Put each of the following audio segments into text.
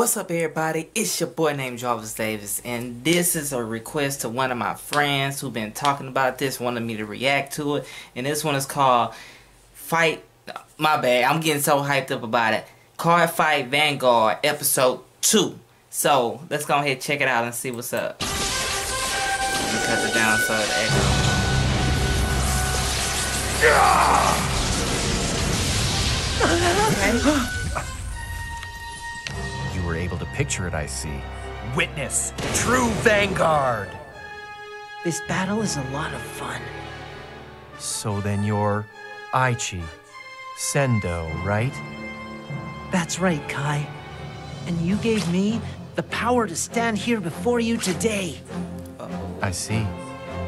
What's up everybody? It's your boy named Jarvis Davis and this is a request to one of my friends who've been talking about this, wanted me to react to it. And this one is called Fight my bad, I'm getting so hyped up about it. Cardfight Vanguard episode 2. So let's go ahead and check it out and see what's up. Let me cut it down so it echo. Okay. picture it, I see. Witness true Vanguard! This battle is a lot of fun. So then you're Aichi, Sendou, right? That's right, Kai. And you gave me the power to stand here before you today. I see.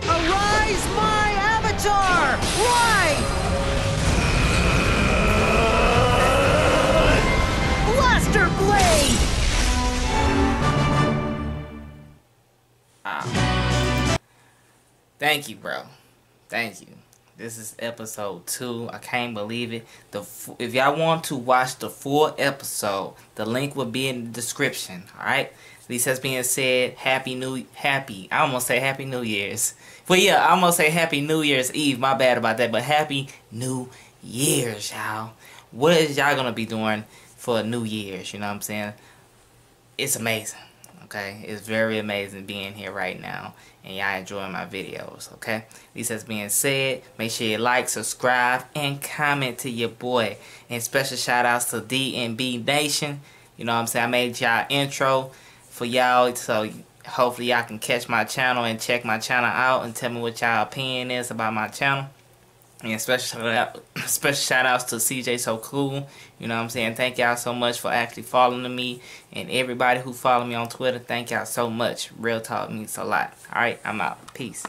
Arise, my avatar! Why? Thank you, bro. Thank you. This is episode two. I can't believe it. The if y'all want to watch the full episode, the link will be in the description. All right. This has been said. Happy New Happy. I almost say Happy New Year's. But yeah, I almost say Happy New Year's Eve. My bad about that. But Happy New Year's, y'all. What is y'all gonna be doing for New Year's? You know what I'm saying? It's amazing okay? It's very amazing being here right now and y'all enjoying my videos, okay? This has been said, make sure you like, subscribe, and comment to your boy. And special shout outs to DNB Nation. You know what I'm saying? I made y'all intro for y'all so hopefully y'all can catch my channel and check my channel out and tell me what y'all opinion is about my channel. And special special shout outs to CJ So Cool. You know what I'm saying? Thank y'all so much for actually following me. And everybody who follow me on Twitter, thank y'all so much. Real talk means a lot. Alright, I'm out. Peace.